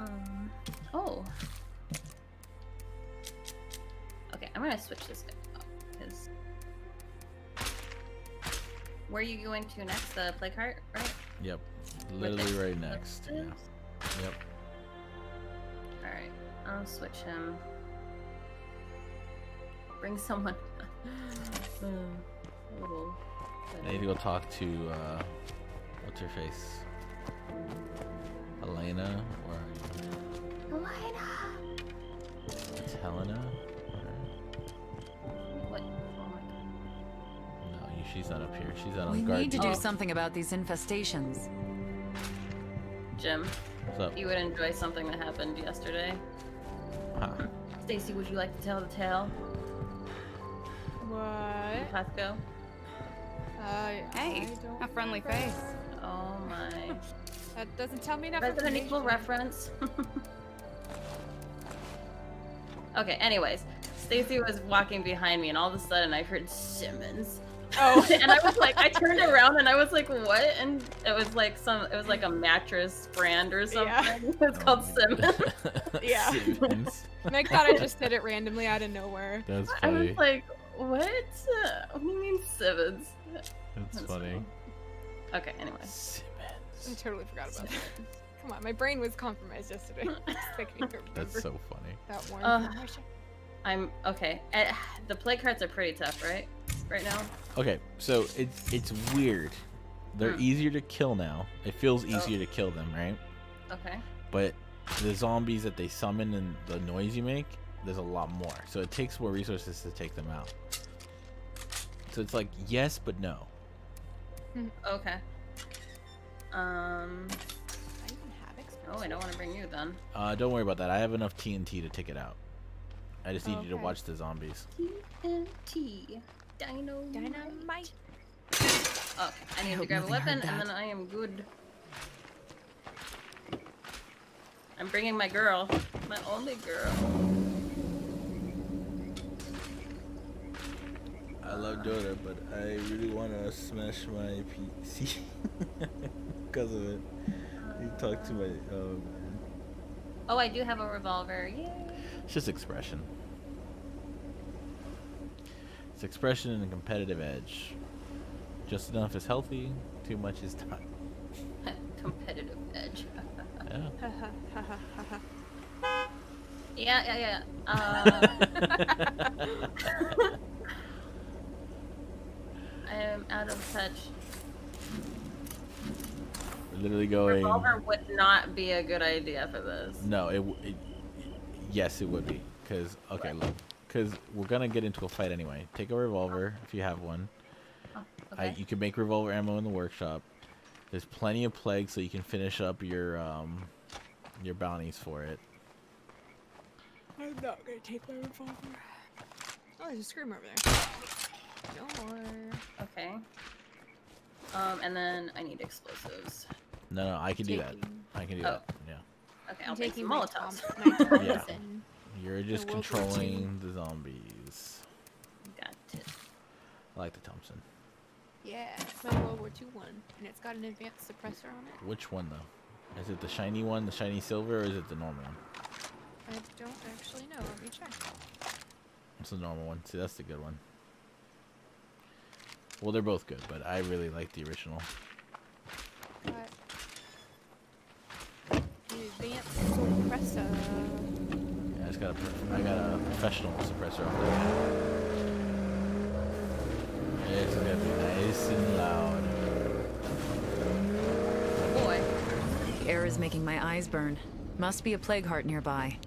Um. Oh. Okay, I'm gonna switch this guy because. Where are you going to next? The plague heart, right? Yep. Literally right next. Yeah. Yep. All right, I'll switch him. Bring someone. A little I need to go talk to uh, what's her face? Elena or Helena? What? My god. No, she's not up here. She's out on We guard. need to do Oh. something about these infestations. Jim, What's up? you would enjoy something that happened yesterday. Huh. Stacy, would you like to tell the tale? What? Pasco? Uh, Hey, I don't a friendly remember. face. Oh my. That doesn't tell me enough That's an equal reference. okay, anyways. Stacy was walking behind me and all of a sudden I heard Simmons. Oh, and I was like, I turned around and I was like, what? And it was like some, it was like a mattress brand or something. Yeah. It's called Simmons. Yeah. Simmons. Meg thought I just said it randomly out of nowhere. That's funny. I was like, what? Uh, What do you mean Simmons? That's That's funny. Okay, anyways. Simmons. I totally forgot about that. Come on, my brain was compromised yesterday. I couldn't remember That's so funny. that one Uh. I'm okay. Eh, the plague hearts are pretty tough, right? Right now. Okay, so it's it's weird. They're Hmm. easier to kill now. It feels Oh. easier to kill them, right? Okay. But the zombies that they summon and the noise you make, there's a lot more. So it takes more resources to take them out. So it's like yes, but no. Okay. Um. Oh, I don't want to bring you then. Uh, don't worry about that. I have enough TNT to take it out. I just need you to watch the zombies. TNT. Dino. Dynamite. Okay, I need to grab a weapon and then I am good. I'm bringing my girl. My only girl. I love Dota, but I really want to smash my PC because of it. You talk to my. Um, Oh, I do have a revolver. Yay. it's just expression. It's expression and a competitive edge. Just enough is healthy. Too much is not. Competitive edge. Yeah. yeah, yeah, yeah. Uh, I am out of touch. We're literally going. Revolver would not be a good idea for this. No, it, w- it. Yes, it would be. Cause okay, look. Cause we're gonna get into a fight anyway. Take a revolver if you have one. Oh, I, okay. you can make revolver ammo in the workshop. There's plenty of plagues, so you can finish up your um, your bounties for it. I'm not gonna take my revolver. Oh, there's a screamer over there. No more. Okay. Um, and then I need explosives. No, no, I can do that. I can do Oh. that. Yeah. Okay, I'm I'll bring taking some molotovs. Tom- my Thomas Yeah. You're just World War II. controlling the zombies. Got it. I like the Thompson. Yeah, it's my World War II one, and it's got an advanced suppressor on it. Which one though? Is it the shiny one, the shiny silver, or is it the normal one? I don't actually know. Let me check. It's the normal one. See, that's the good one. Well, they're both good, but I really like the original. Got the advanced suppressor. Yeah, I just got a, got a professional suppressor up there. It's gonna be nice and loud. Boy. The air is making my eyes burn. Must be a plague heart nearby.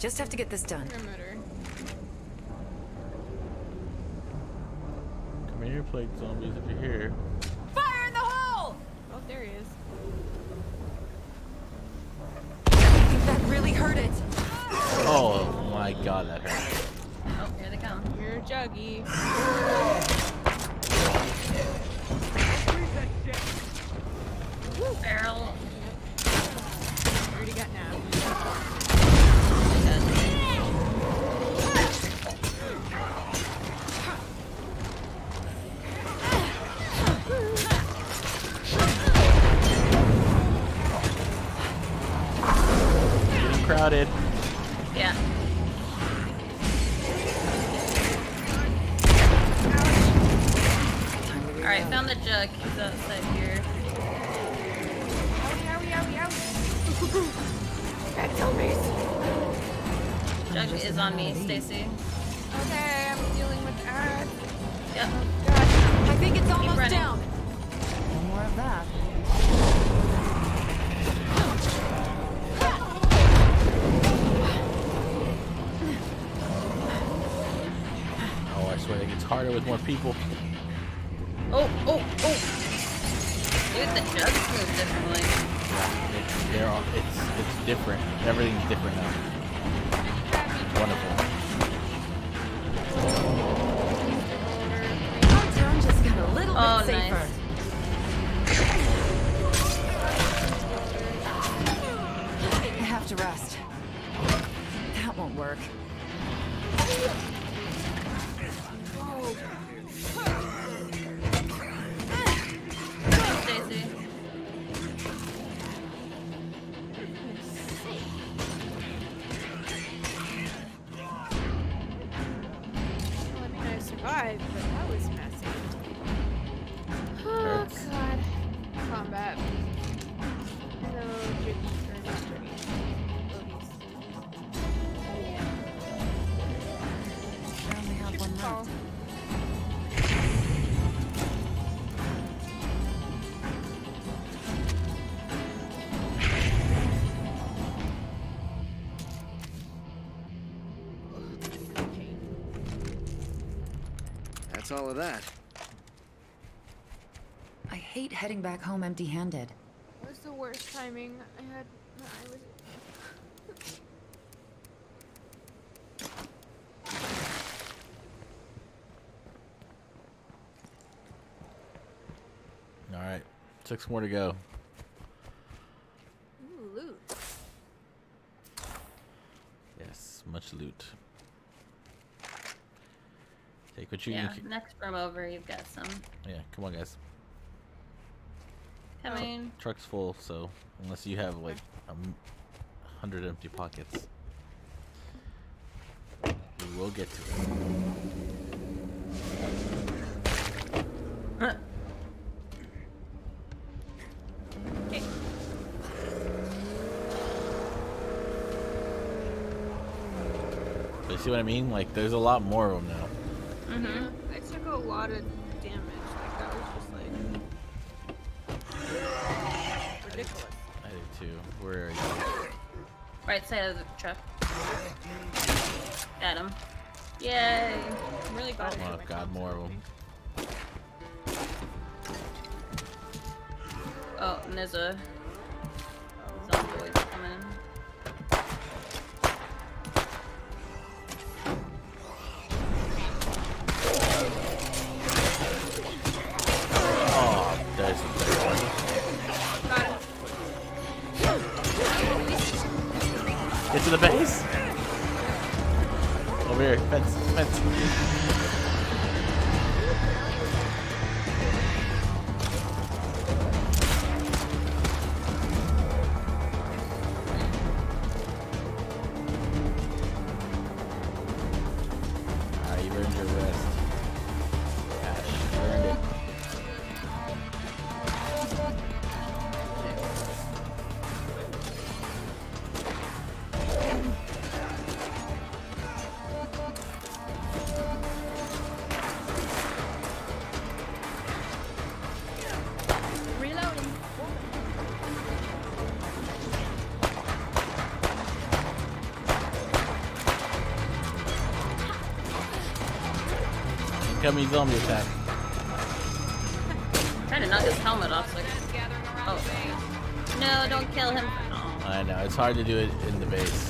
Just have to get this done. Perimeter. Come here, plague zombies, if you're here. With more people. Oh, oh, oh! Dude, the jugs move differently. It's, they're all, it's, it's different. Everything's different now. That's all of that. I hate heading back home empty-handed. What was the worst timing I had? I was. All right, six more to go. Ooh, loot. Yes, much loot. Take what you Yeah, can. next room over, you've got some. Yeah, come on, guys. Coming. Oh. Truck's full, so unless you have like a m- hundred empty pockets, we will get to it. You see what I mean? Like, there's a lot more of them now. Mm-hmm. I took a lot of damage. Like that was just like ridiculous. I do too. Where are you? Right side of the truck. Got him. Yay! I'm really glad. Oh took my god, more of them. Oh, and there's a Incoming zombie attack. Trying to knock his helmet off. So I can- Oh. No, don't kill him. I know, it's hard to do it in the base.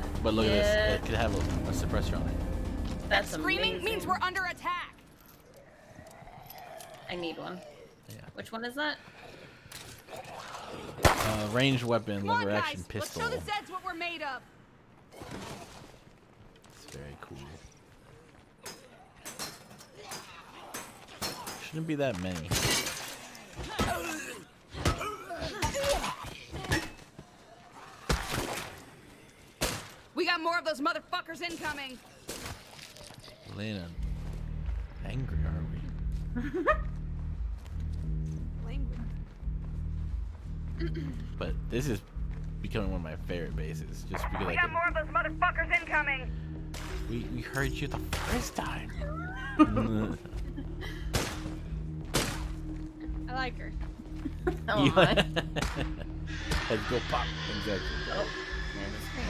Yeah. But look yeah. at this. It could have a, a suppressor on it. That's Screaming amazing. means we're under attack. I need one. Yeah. Which one is that? Uh, ranged weapon, Come on, lever action guys. pistol. Let's show the Zeds what we're made of. It's very cool. Shouldn't be that many. More of those motherfuckers incoming. Lena, angry are we? Language. But this is becoming one of my favorite bases, just because I can. of those motherfuckers incoming. We we heard you the first time. I like her. Oh You- my. Let's go pop. Exactly. Oh.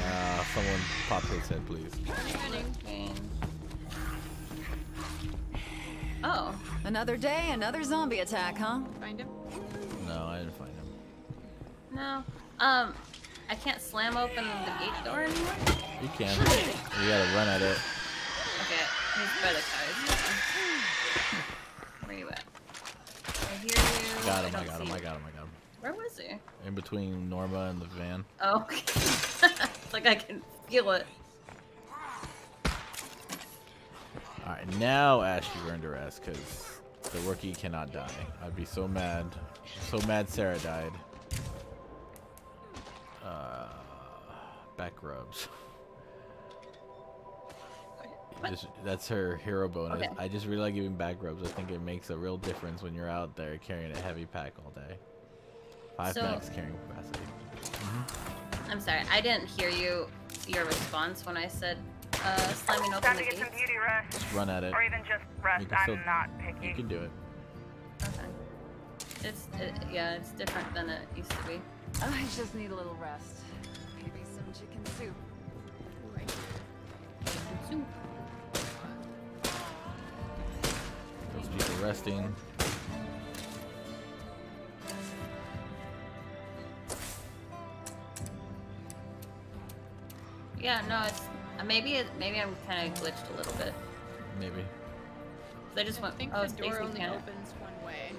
Uh, someone pop his head, please. Oh. Another day, another zombie attack, huh? Find him. No, I didn't find him. No. Um, I can't slam open the gate door anymore? You can. You gotta run at it. Okay, he's by the cars. Where you at? I hear you. Got him. I don't got him. I got him. I got him. Where was he? In between Norma and the van. Oh, okay. it's like I can feel it. All right, now Ash, you're under arrest because the rookie cannot die. I'd be so mad, so mad. Sarah died. Uh, back rubs. Just, that's her hero bonus. Okay. I just really like giving back rubs. I think it makes a real difference when you're out there carrying a heavy pack all day. Five So- max carrying capacity. I'm sorry, I didn't hear you, your response when I said, uh, slamming open Time the to get some beauty rest, Just run at it. or even just rest. I'm still- not You can do it. Okay. It's, it, yeah, it's different than it used to be. I just need a little rest. Maybe some chicken soup. chicken soup. Those people resting. Yeah, no, it's, uh, maybe it, maybe I'm kind of glitched a little bit. Maybe. 'Cause I just I went, think oh, the door only can't. opens one way.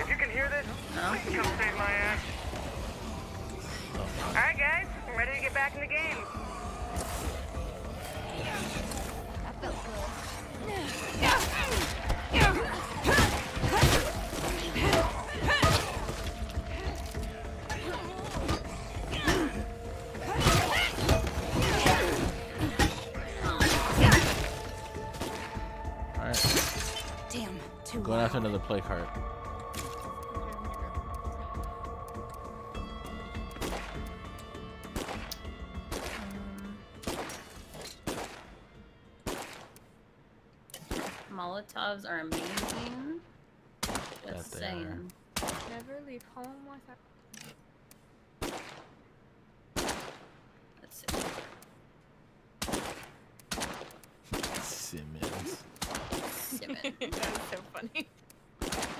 If you can hear this, No? please come save my ass. All right, guys, I'm ready to get back in the game. That felt good. All Going after loud. another plague heart. Um, Molotovs are amazing. That Just they are. saying. Never leave home without. Let's see. Simmons. Simmons. That's so funny.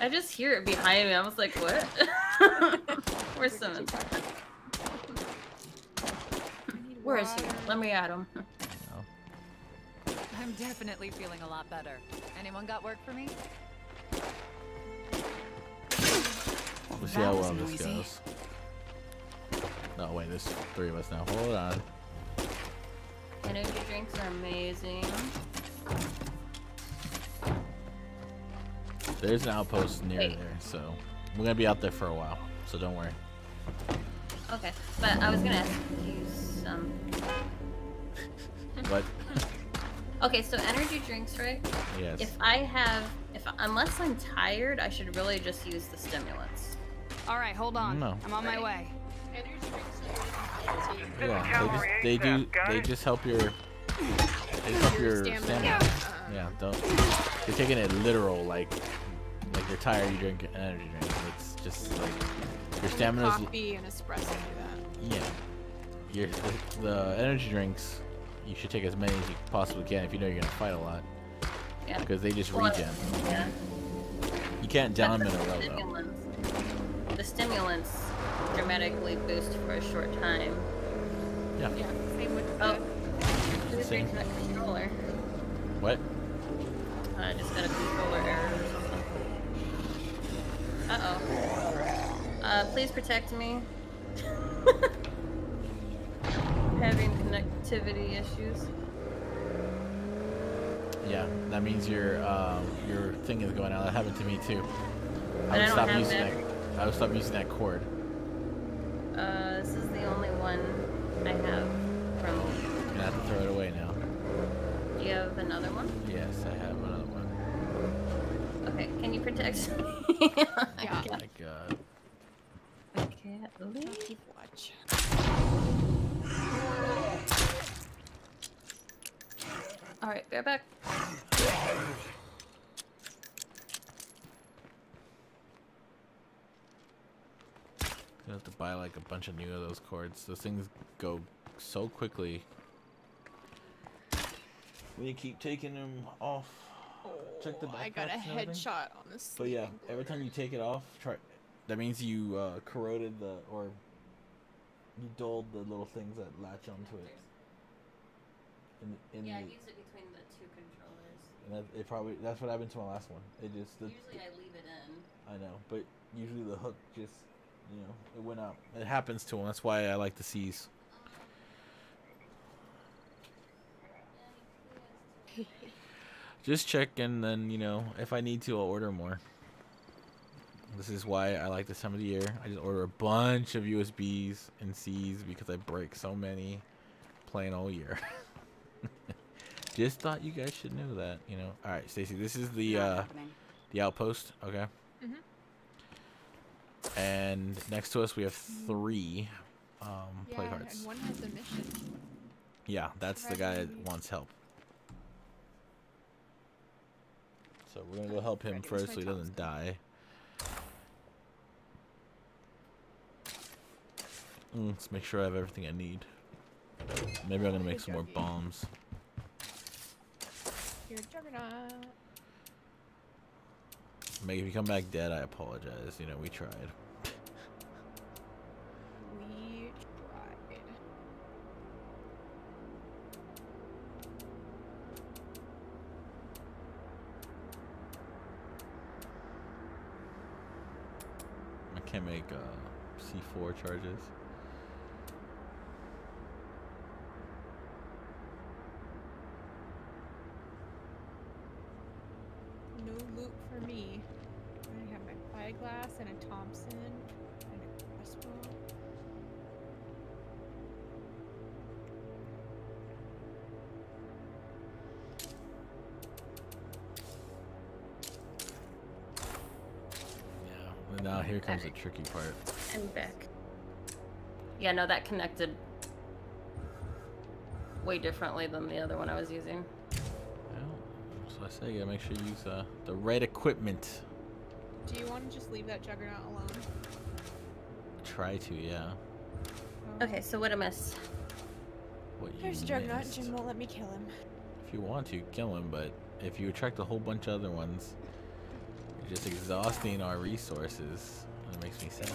I just hear it behind me. I was like, what? Where's Simmons? Where is he? Let me at him. I'm definitely feeling a lot better. Anyone got work for me? We'll see how well this noisy. goes. No, wait, there's three of us now. Hold on. Energy drinks are amazing. There's an outpost near Wait. there, so we're gonna be out there for a while. So don't worry. Okay, but I was gonna ask you some. What? Okay, so energy drinks, right? yes. If I have, if unless I'm tired, I should really just use the stimulants. All right, hold on. No. I'm on my Right. way. yeah. cavalry They just they do they just help your they help Your your stamina. stamina. Yeah. Don't. You're taking it literal, like like you're tired. You drink an energy drink. It's just like your stamina's Coffee and espresso do that. Yeah. Your the, the energy drinks, you should take as many as you possibly can if you know you're gonna fight a lot, Yeah. because they just Well, regen. Yeah. You can't down But them in a the row though. stimulants, the stimulants dramatically boost for a short time. Yeah. Yeah, same with Oh. the Who's Same. controller? What? I just got a controller error or something. Uh oh. Uh, please protect me. Having connectivity issues. Yeah, that means your um, your thing is going out. That happened to me too. I I would don't stop using that. that. I would stop using that cord. Uh, this is the only one I have from. You're gonna have to throw it away now. Do you have another one? Yes, I have another one. Okay, can you protect me? Yeah. Alright, bear back. You have to buy like a bunch of new of those cords. Those things go so quickly. When you keep taking them off. Check the Oh, I got a backpacks and everything. headshot on this. But yeah, every time you take it off, try. That means you uh, corroded the or you dulled the little things that latch onto it. In, in Yeah, I the, use it between the two controllers. And it probably that's what happened to my last one. It just the, Usually I leave it in. I know, but usually the hook just you know it went out. It happens to them. That's why I like the C's. Um, just check and then you know if I need to, I'll order more. This is why I like this time of the year. I just order a bunch of USBs and C's because I break so many playing all year. just thought you guys should know that, you know. All right, Stacy, this is the Not uh, happening. the outpost, okay? Mhm. And next to us we have three um, play yeah, cards. and one has a mission. Yeah, that's the guy that wants help. So we're gonna go help him first so he doesn't die. Mm, let's make sure I have everything I need. Maybe I'm gonna make some more doggy. Here, Juggernaut. Meg, if you come back dead, I apologize. You know, we tried. We tried. I can't make uh, C4 charges. Tricky part. And back. Yeah, no, that connected way differently than the other one I was using. Well, so I say, you gotta make sure you use uh, the right equipment. Do you want to just leave that Juggernaut alone? Try to, yeah. Oh. Okay, so what I missed? What you There's Juggernaut. missed. Jim won't let me kill him. If you want to, kill him, but if you attract a whole bunch of other ones, you're just exhausting our resources. It makes me sad.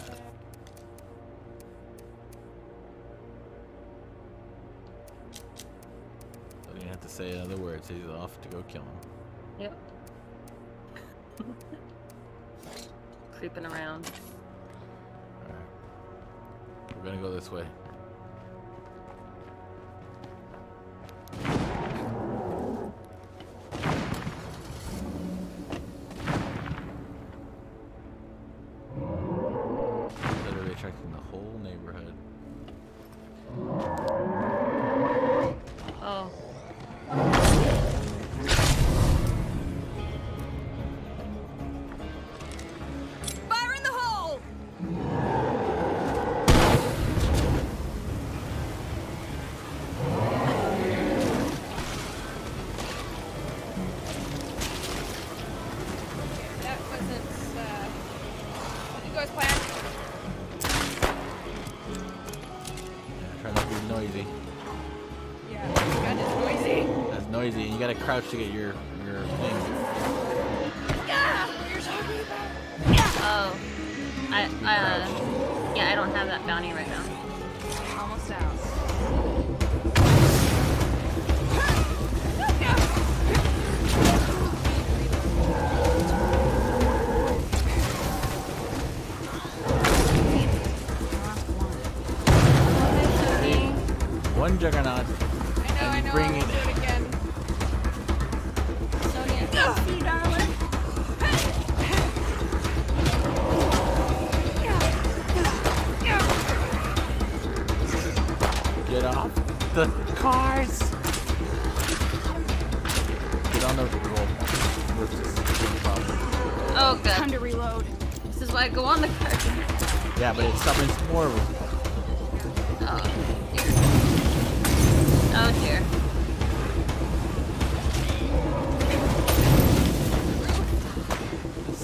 I Don't even have to say another words. He's off to go kill him. Yep. Creeping around. Alright. We're gonna go this way. gotta crouch to get your your thing. Oh, I uh, yeah, I don't have that bounty right now. Almost out. One juggernaut.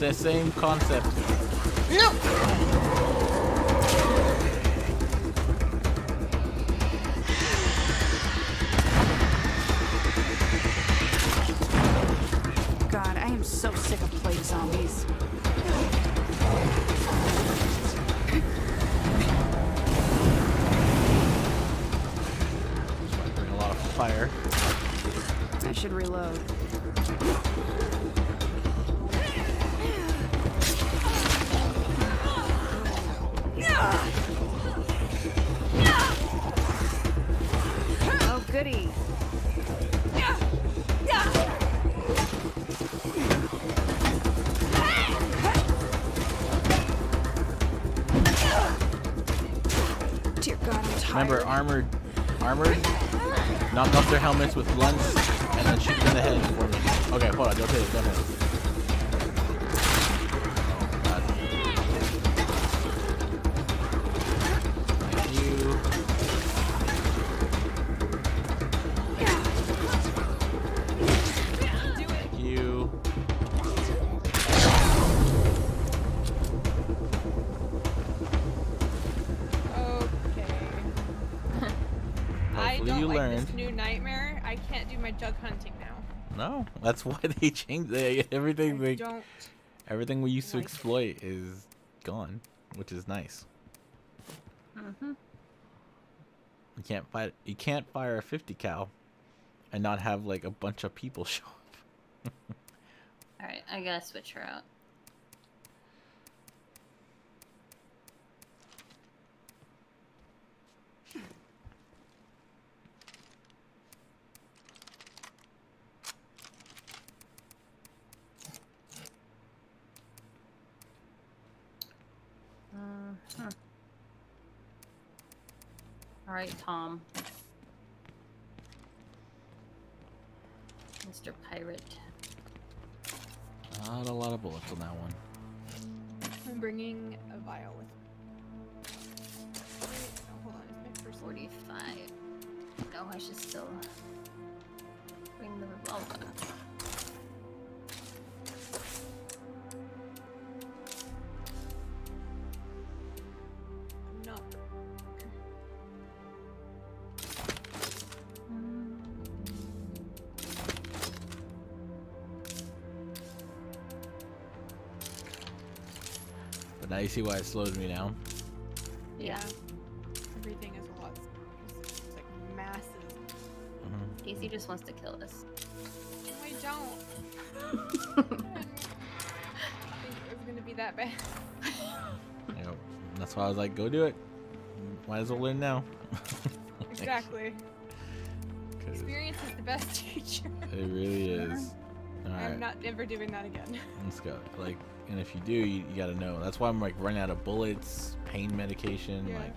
The same concept. No! Their helmets with blunts, and then shoot them in the head. Okay, hold on. Don't hit it. Don't. That's why they changed they, everything. I They don't. everything we used to like it. exploit is gone, which is nice. Mm-hmm. You can't fight. You can't fire a 50 cal, and not have like a bunch of people show up. Alright, I gotta switch her out. Alright, Tom. Mr. Pirate. Not a lot of bullets on that one. I'm bringing a vial with me. Wait, no, hold on. Is my first 45. No, I should still now you see why it slows me down. Yeah. Everything is a lot. It's, it's like massive. Mhm. Casey just wants to kill us. No, I don't. I didn't think it was gonna be that bad. Yep. That's why I was like, go do it. Might as well learn now. exactly. Experience is the best teacher. it really is. All I'm right, not ever doing that again. let's go. Like, and if you do, you, you gotta know. That's why I'm like running out of bullets, pain medication, Yeah. like.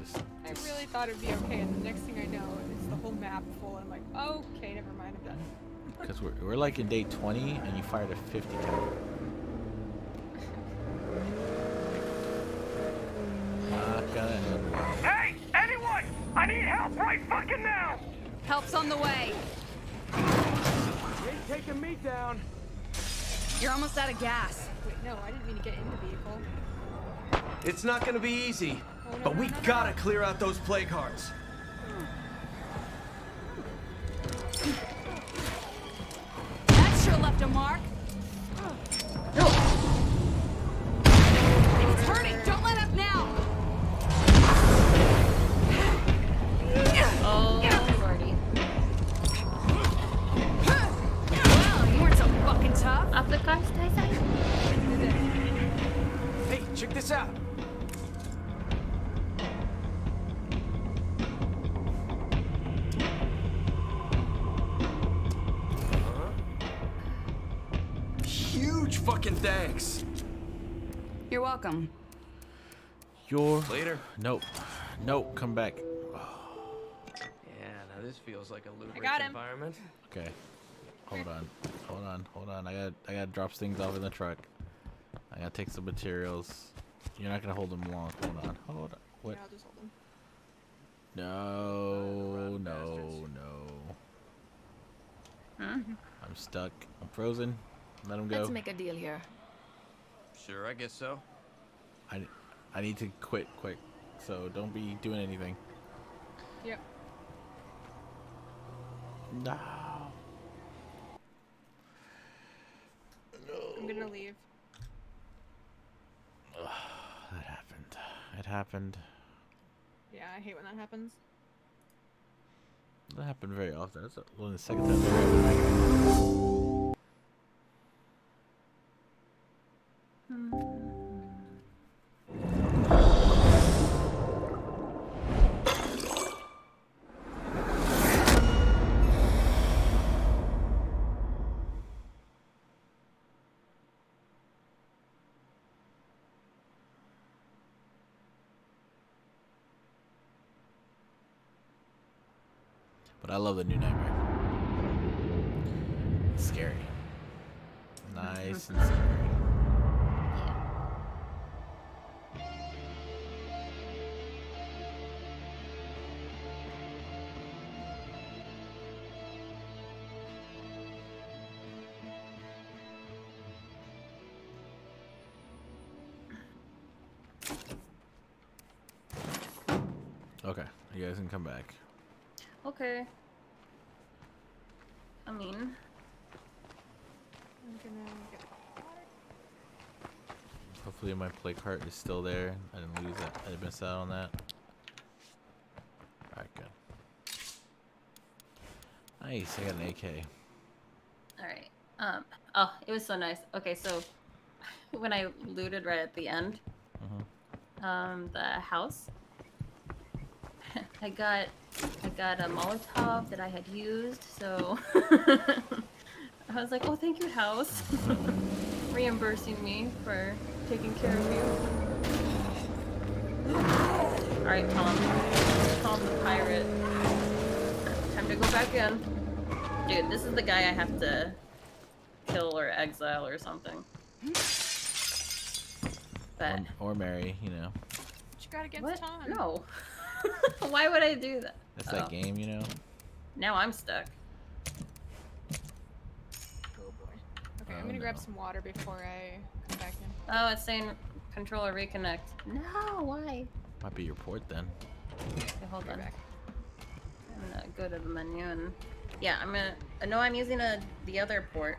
Just, I really thought it'd be okay, and the next thing I know, it's the whole map full. And I'm like, okay, never mind, I'm done. Because we're, we're like in day 20 and you fired a 50 cal. Not gonna end well. Hey, anyone! I need help right fucking now! Help's on the way. Ain't taking me down. You're almost out of gas. Wait, no, I didn't mean to get in the vehicle. It's not gonna be easy, Oh, no, but no, we no, no. gotta clear out those plague hearts. That sure left a mark. Hey, check this out. Huge fucking thanks. You're welcome. Your later. Nope. Nope. Come back. Yeah, now this feels like a ludicrous environment. Okay. Hold on. Hold on. Hold on. I got I got to drop things off in the truck. I gotta take some materials. You're not gonna hold them long. Hold on. Hold on. What? Yeah, I'll just hold them. No, Run, no, bastards. no. Hmm? I'm stuck. I'm frozen. Let him go. Let's make a deal here. Sure, I guess so. I, I need to quit quick. So don't be doing anything. Yep. No. Gonna leave. That happened. It happened. Yeah, I hate when that happens. That happened very often. That's one of the second time. But I love the new nightmare. It's scary. Nice and scary. Okay, you guys can come back. Okay. I mean, I'm gonna get Hopefully my plague heart is still there. I didn't lose it. I didn't miss out on that. Alright, good. Nice, I got an AK. alright. Um, oh, it was so nice. Okay, so when I looted right at the end, Mhm. um, the house, I got, I got a Molotov that I had used, so I was like, oh, thank you, house, reimbursing me for taking care of you. Alright, Tom. Tom the pirate. Time to go back in. Dude, this is the guy I have to kill or exile or something. But Or, or Mary, you know. What you got against what? Tom? No. Why would I do that? That's Oh. that game, you know. Now I'm stuck. Oh boy. Okay, Oh, I'm gonna grab some water before I come back in. Oh, it's saying controller reconnect. No, why? Might be your port then. Okay, hold Be on. back. I'm gonna go to the menu and yeah, I'm gonna. Uh, no, I'm using a the other port.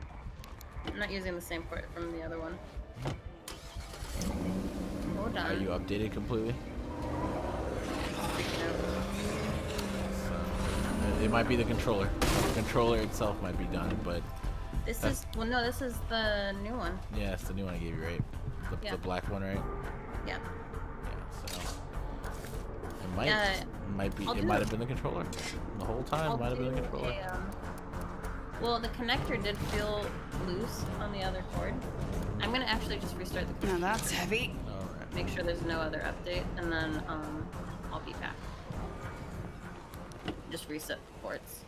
I'm not using the same port from the other one. Hold on. Are you updated completely? No. So, uh, it might be the controller. The controller itself might be done, but This is well, no, this is the new one. yeah, it's the new one I gave you, right? The, Yeah. the black one, right? Yeah. Yeah. So it might Yeah, might be I'll it might have been the controller. The whole time I'll might have been the controller. a, um, well, the connector did feel loose on the other cord. I'm gonna actually just restart the Now that's heavy. All right. Make sure there's no other update, and then um, I'll be back. Just reset the ports.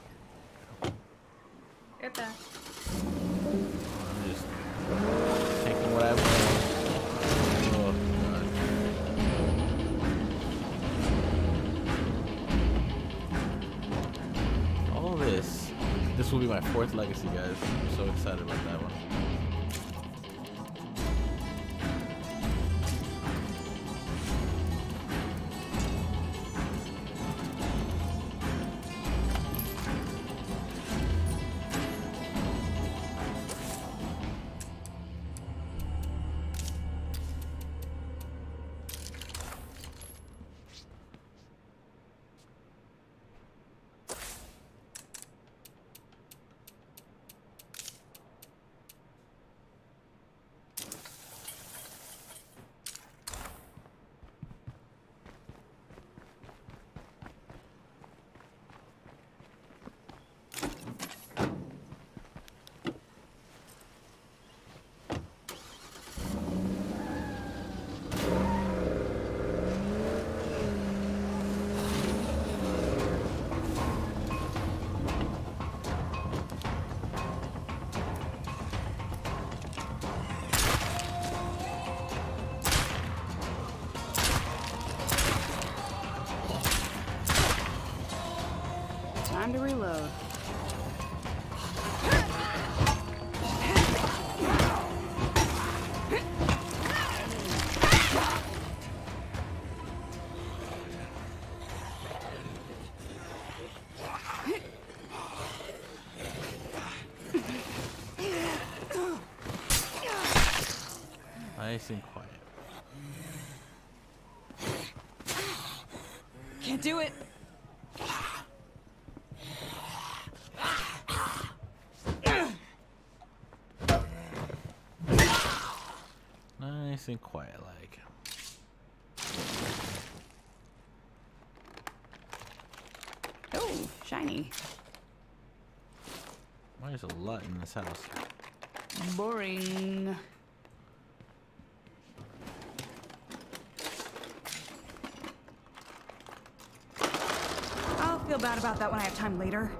Right back. I'm just taking what I've Oh, All this. This will be my fourth legacy, guys. I'm so excited about that one. Do it. Nice and quiet like. Oh, shiny. Why there's a lot in this house? Boring. I'll feel bad about that when I have time later.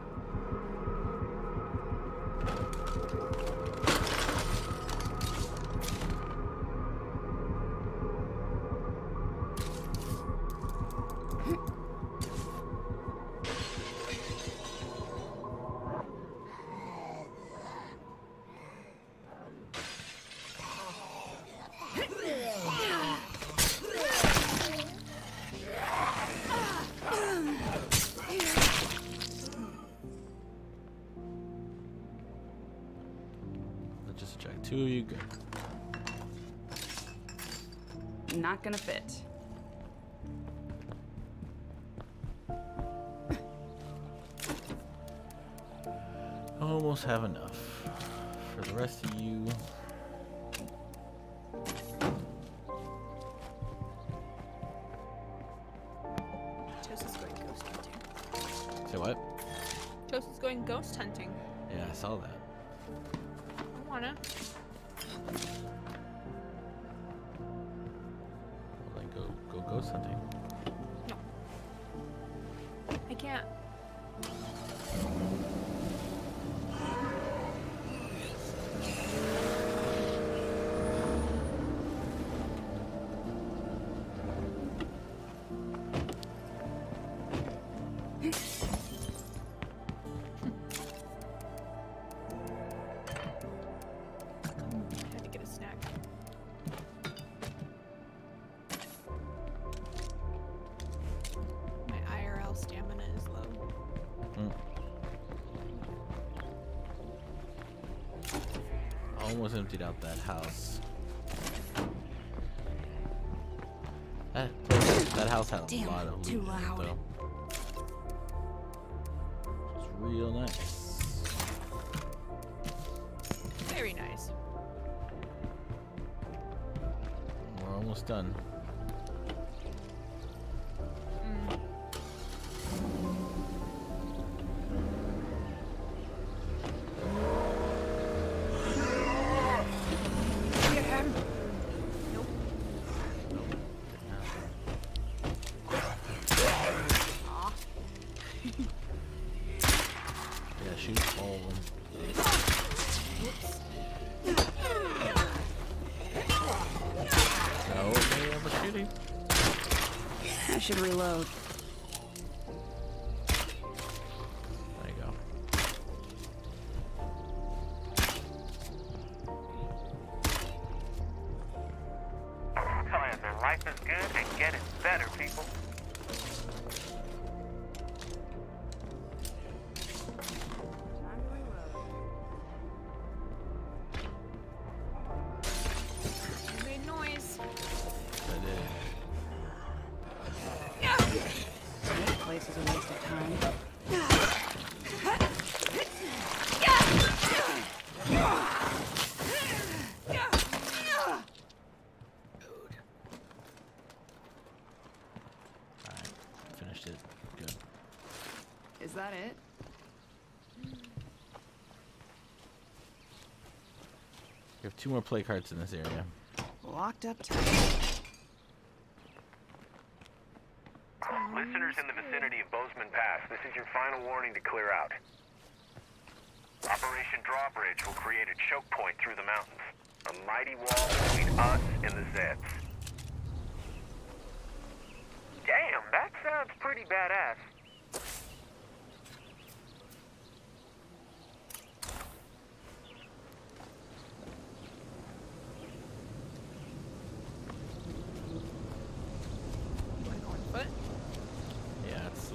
Two of you good. Not gonna fit. Almost have enough. For the rest of you. Out that house. That that house had a Damn, lot of too loot in loud. though. Should reload. Two more plague hearts in this area. Locked up tight. Listeners in the vicinity of Bozeman Pass, this is your final warning to clear out. Operation Drawbridge will create a choke point through the mountains. A mighty wall between us and the Zeds. Damn, that sounds pretty badass.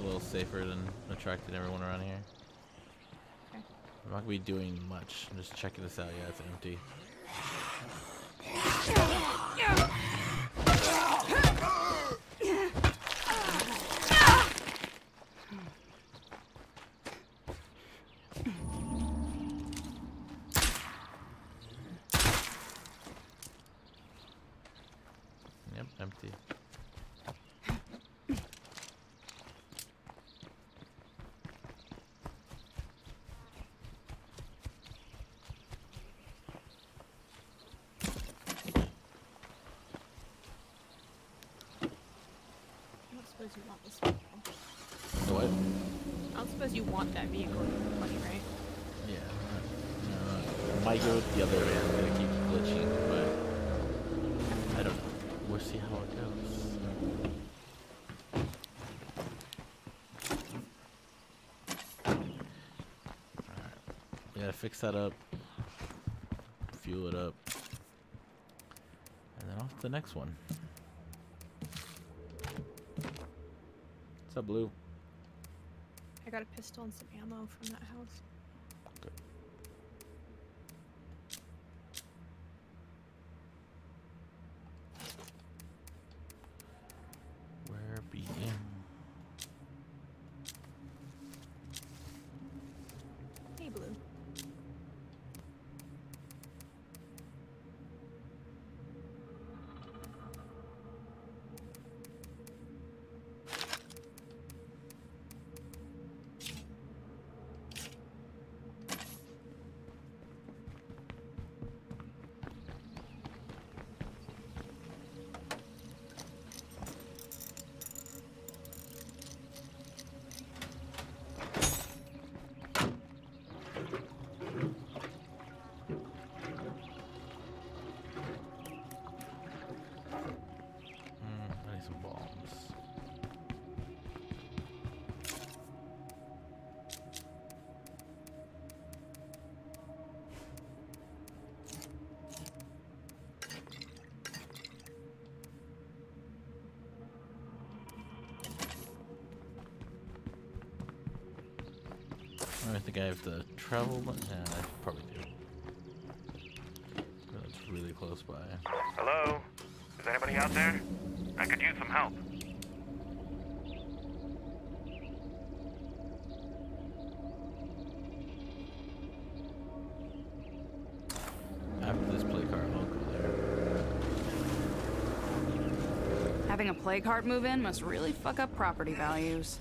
little safer than attracting everyone around here. Okay. I'm not gonna be doing much. I'm just checking this out. Yeah, it's empty. Yep, empty. I don't suppose you want this vehicle. What? I don't suppose you want that vehicle for money, right? Yeah. Uh, I might go with the other van. I'm gonna keep glitching, but I don't know. We'll see how it goes. Alright. We gotta fix that up. Fuel it up. And then off to the next one. Up, Blue? I got a pistol and some ammo from that house. Think I have the travel button. Yeah, I probably do. That's really close by. Hello? Is anybody out there? I could use some help. After this plague heart, I'll go there. Having a plague heart move in must really fuck up property values.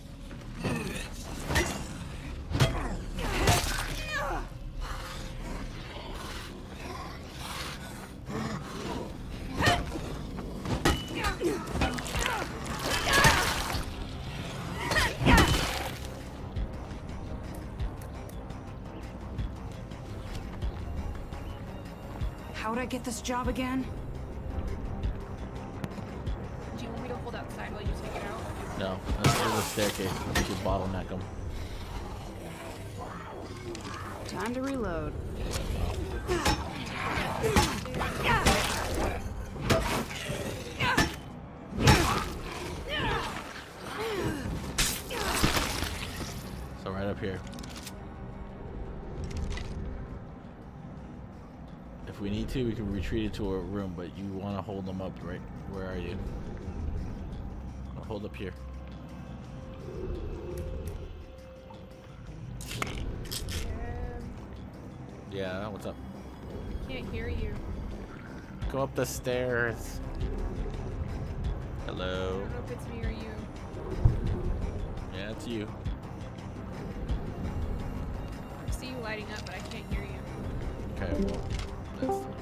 I get this job again? Do you want me to hold outside while you take it out? No, that's there's a staircase. We should bottleneck them. Time to reload. We to, can retreat into a room, but you want to hold them up, right? Where are you? I'll hold up here. Yeah, what's up? I can't hear you. Go up the stairs. Hello. I don't know if it's me or you. Yeah, it's you. I see you lighting up, but I can't hear you. Okay, well,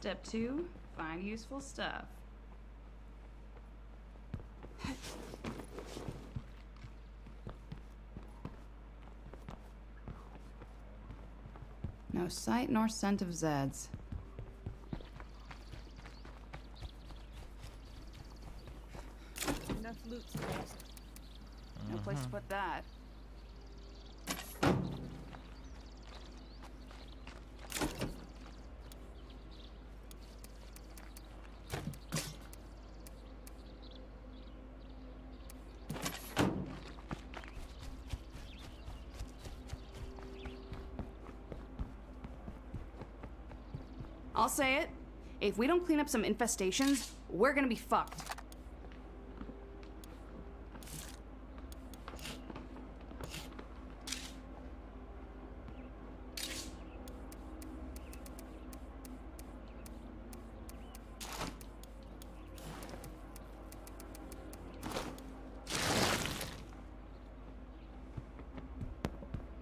Step two, find useful stuff. No sight nor scent of Zeds. Enough loot space. No place to put that. I'll say it. If we don't clean up some infestations, we're gonna be fucked.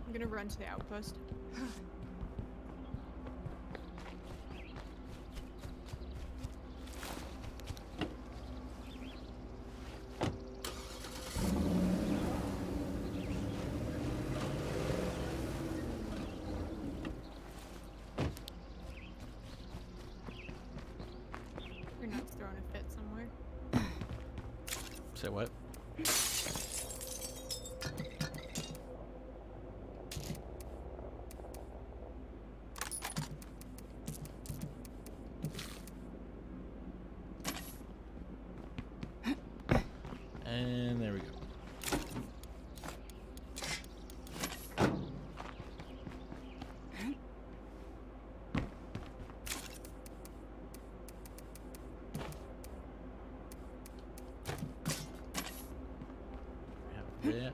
I'm gonna run to the outpost. You're not throwing a fit somewhere. Say what? And there we go. Have that.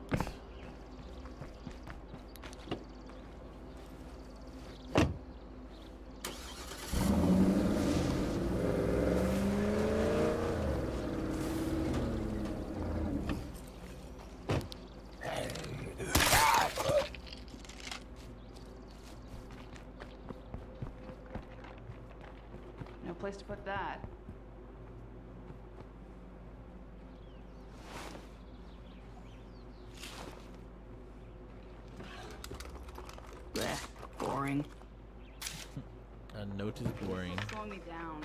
No place to put that. Blech, boring. A note is boring. Slowing me down.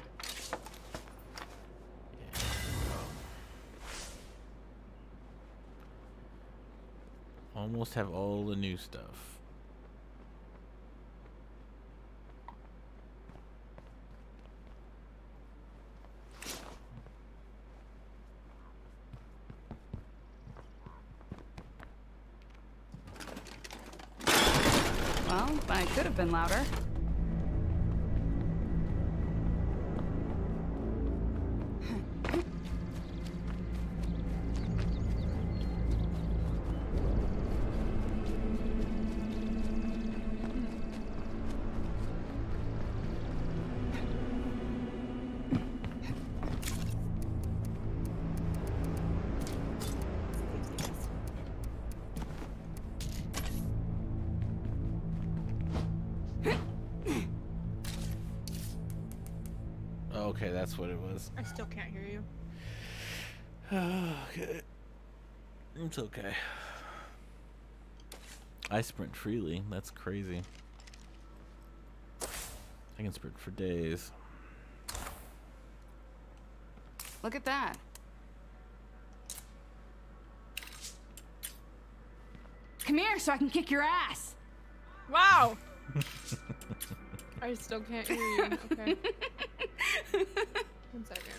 Almost have all the new stuff. Well, I could have been louder. That's what it was. I still can't hear you. okay. It's okay. I sprint freely. That's crazy. I can sprint for days. Look at that. Come here so I can kick your ass. Wow! I still can't hear you. Okay. One second.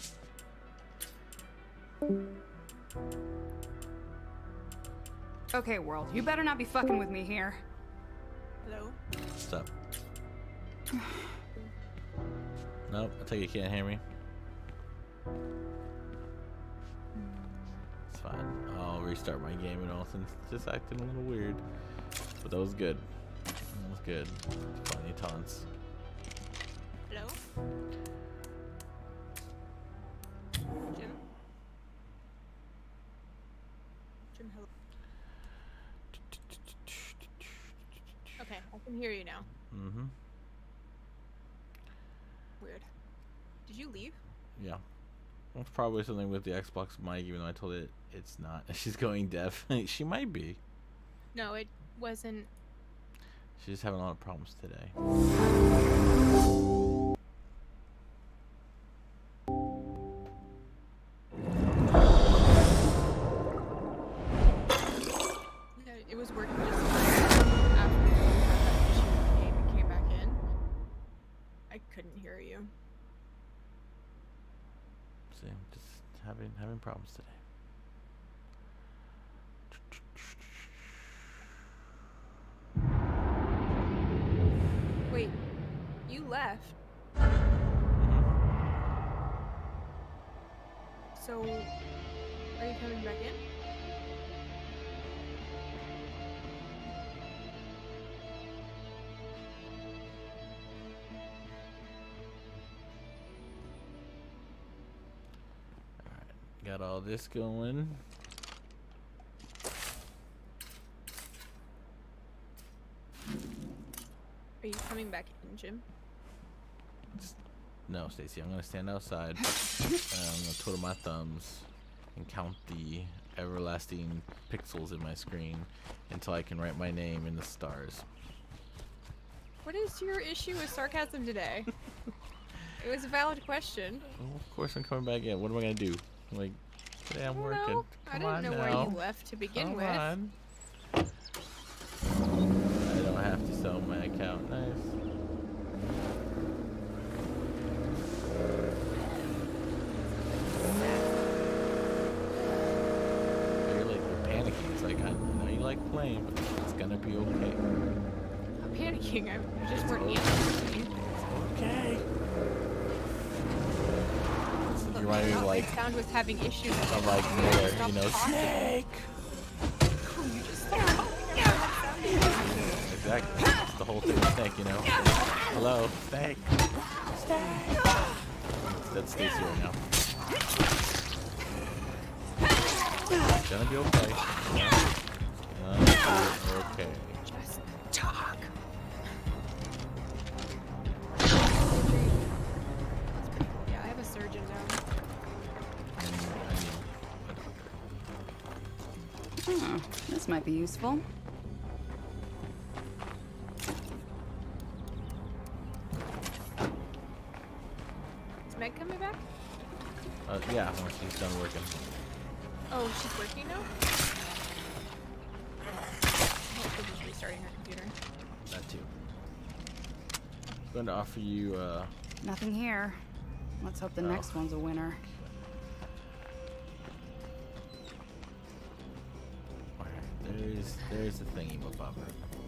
Okay, world, you better not be fucking with me here. Hello? Stop. Nope, I think you can't hear me. It's fine. I'll restart my game and all since it's just acting a little weird. But that was good. That was good. Funny taunts. Hello? Jim? Jim, hello. Okay, I can hear you now. Mm-hmm. Weird. Did you leave? Yeah. It's probably something with the Xbox mic, even though I told it it's not. She's going deaf. she might be. No, it wasn't. She's having a lot of problems today. Having problems today. Wait, you left. Mhm. So, are you coming back in? Got all this going. Are you coming back in, Jim? No, Stacy, I'm gonna stand outside and I'm gonna twiddle my thumbs and count the everlasting pixels in my screen until I can write my name in the stars. What is your issue with sarcasm today? it was a valid question. Well, of course I'm coming back in. What am I gonna do? Like today I'm working. know. I Come didn't on know now. where you left to begin Come with. on. I don't have to sell my account. Nice. You're like panicking. It's like I know you like playing, but it's gonna be okay. I'm panicking. I just weren't okay. Okay. You My remind me of outfit like sound was having issues. with of it. like You Miller, stopped you know, talking. snake. You just stopped talking. Exactly. It's the whole thing, snake, you know. Hello, snake. Snake. That's Stacy right now. It's gonna be okay. Gonna okay. Might be useful. Is Meg coming back? uh, yeah, once she's done working. Oh, she's working now? Hopefully she's restarting her computer. That too. going to offer you, uh, Nothing here. Let's hope the Oh. next one's a winner. There's, the thingy bobber.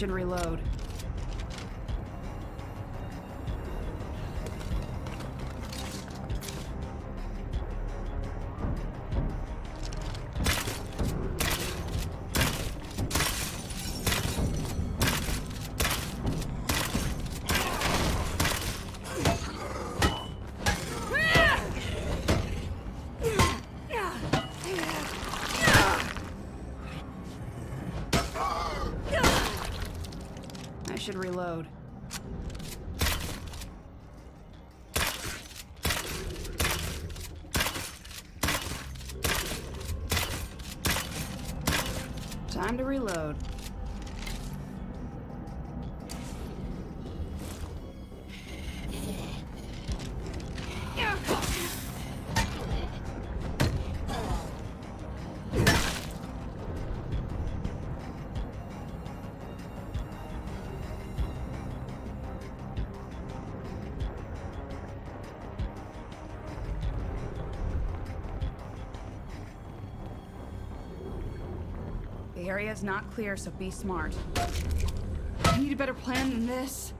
Should reload. Reload. Time to reload. Area's not clear, so be smart. I need a better plan than this.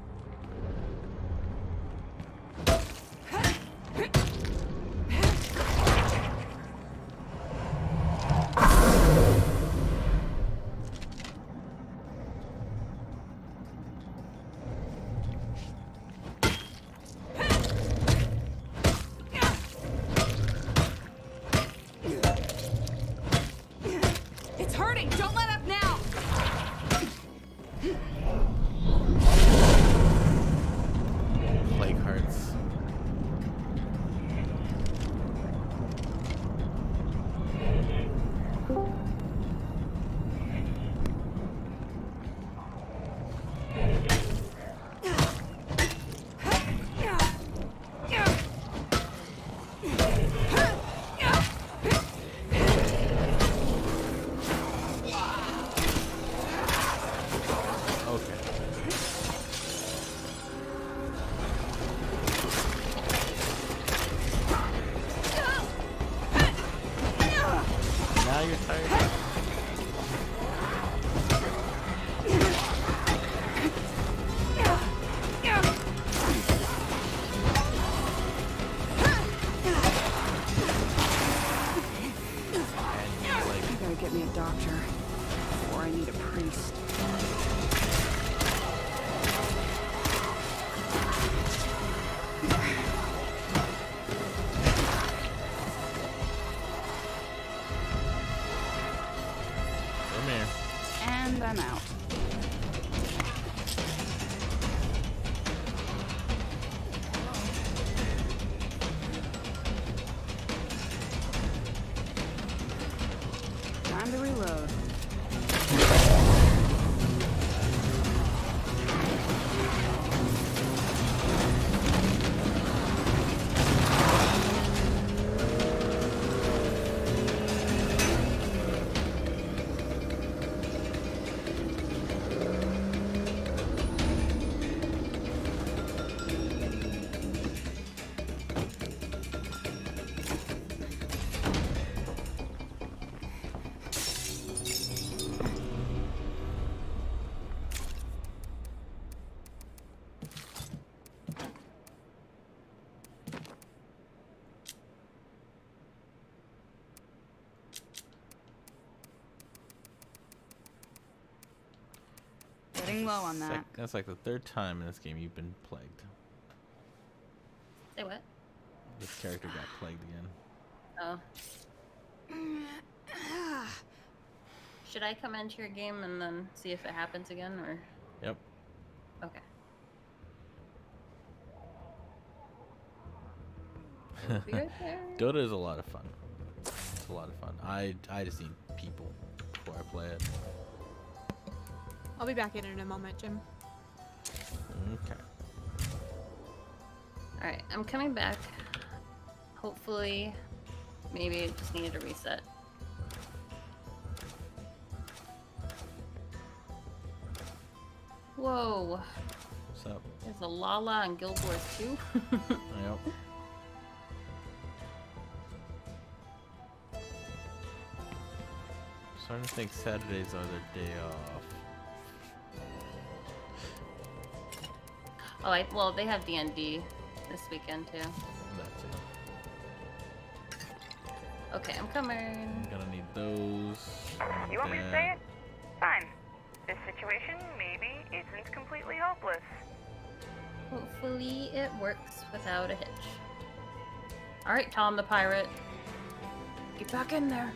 Low on that. Sec- that's like the third time in this game you've been plagued. Say what? This character got plagued again. Oh. Should I come into your game and then see if it happens again, or Yep. okay? We'll be right there. Dota is a lot of fun. It's a lot of fun. I I just need people before I play it. I'll be back in in a moment, Jim. Okay. All right, I'm coming back. Hopefully, maybe it just needed a reset. Whoa, What's up? there's a Lala on Guild Wars 2. Yep. Starting to think Saturdays are their day off. Oh, I, well, they have D&D this weekend too. That's it. Okay, I'm coming. I'm Gonna need those. Need You want me to say it? Fine. This situation maybe isn't completely hopeless. Hopefully it works without a hitch. Alright, Tom the pirate. Get back in there.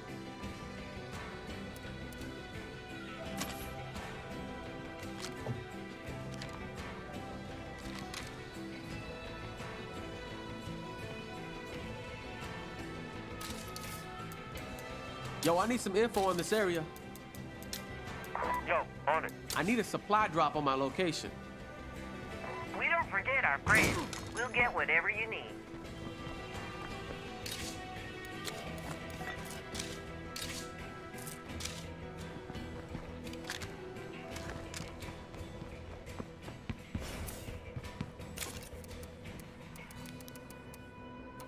Yo, I need some info on this area. Yo, on it. I need a supply drop on my location. We don't forget our friends. We'll get whatever you need.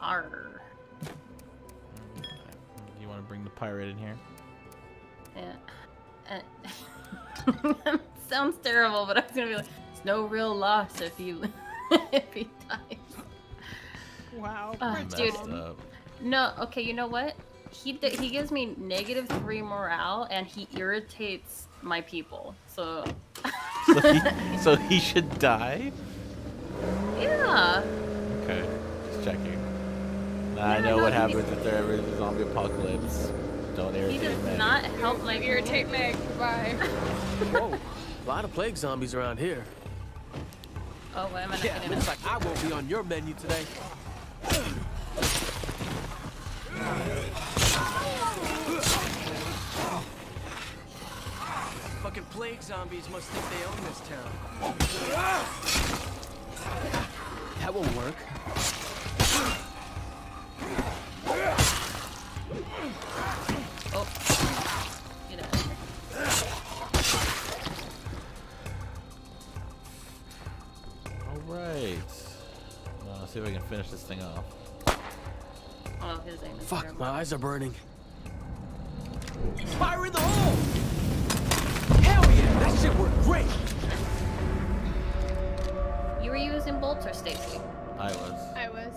Arr. You want to bring the pirate in here? Yeah. Uh, sounds terrible, but I was gonna be like, it's no real loss if you if he dies. Wow. Ah, dude. Up. No, okay, you know what? He d- he gives me negative three morale, and he irritates my people. So So he, so he should die? yeah, Okay, just checking. Nah, I know what happens if there ever is a zombie apocalypse. Don't he irritate does me. not help my Irritate. Meg. Bye. Whoa, a lot of plague zombies around here. Oh, why am I not Yeah, looks like I won't be on your menu today. Fucking plague zombies must think they own this town. That won't work. Finish this thing off. Oh, his aim is Fuck, terrible. my eyes are burning. Fire in the hole! Hell yeah, that shit worked great! You were using bolts or Stacy? I was. I was.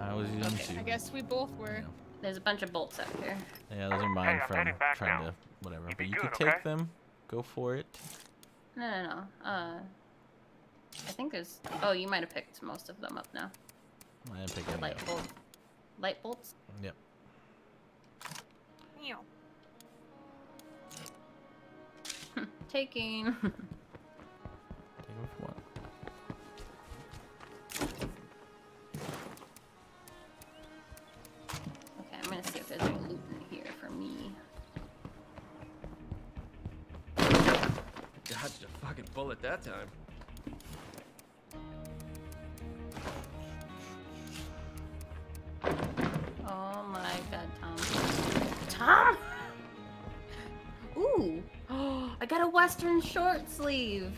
I was using Okay, two. I guess we both were. There's a bunch of bolts out here. Yeah, those are mine I'm from trying now. to whatever. You But you good, can take okay? them. Go for it. No, no, no. Uh, I think there's. Oh, you might have picked most of them up now. I didn't pick The any light up. bolt. Light bolts. Yep. Meow. Hmm, taking. Take them if you want. Okay, I'm gonna see if there's any loot in here for me. Dodged a fucking bullet that time. Western short sleeve!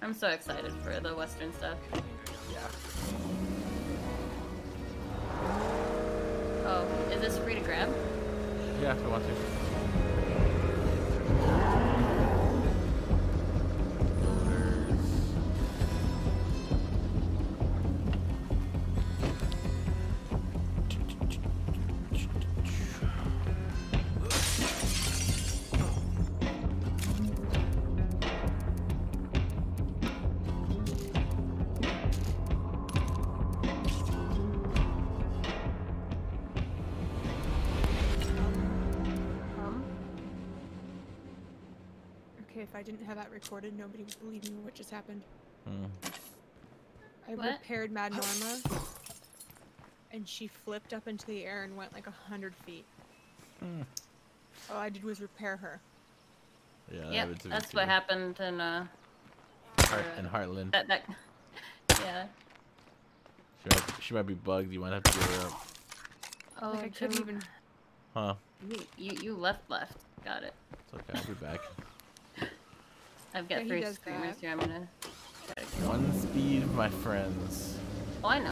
I'm so excited for the western stuff. Yeah. Oh, is this free to grab? Yeah, if you want to. Recorded, nobody would believe me what just happened. Hmm. I What? repaired Mad Norma, and she flipped up into the air and went like a hundred feet. Hmm. All I did was repair her. Yeah, yep, happened to me that's what happened in, uh, Heart, in Heartland. that, that, yeah. She might, she might be bugged. You might have to give her up. Oh, like I couldn't even. Huh? You, you, you left, left. Got it. It's okay. I'll be back. I've got Yeah, three screamers that. here. I'm gonna. One speed, my friends. Oh, I know.